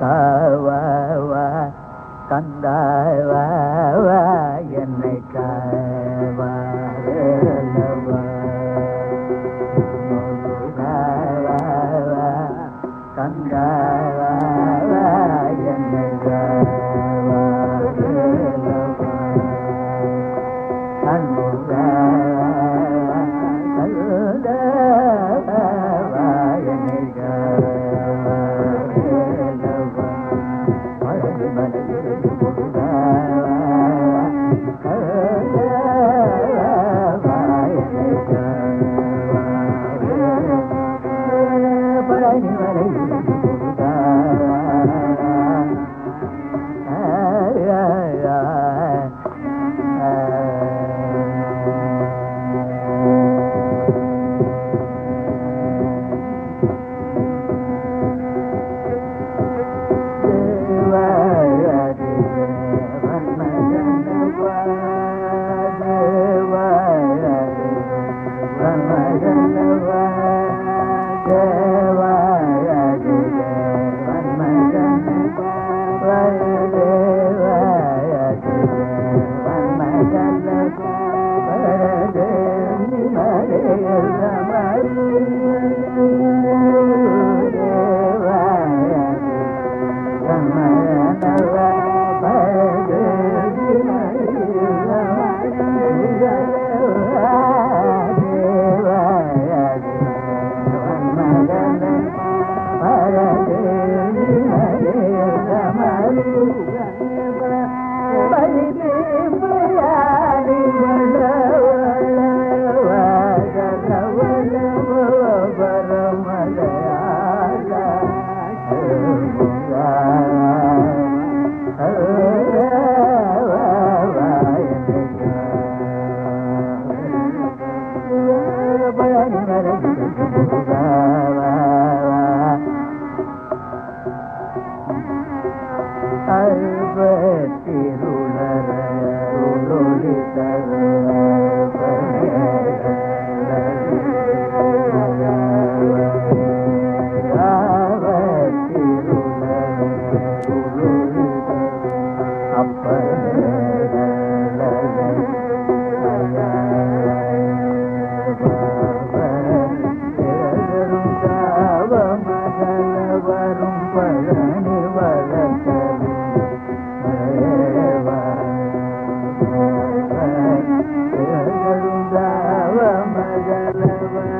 ca va va canda va va 来来来！மரம் ಜನ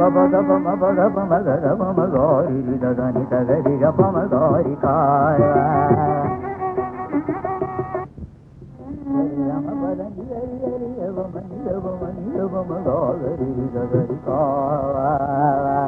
మనిదవ మగోగరి దరి కావ పగవ మగవ మగవ మగోరి దగని దగరి గప మగోరి కాయ రమ పద నిరి హరి యవ మనిదవ మనిదవ మగోగరి దగరి కావ పస నిరబమ పసదోబమ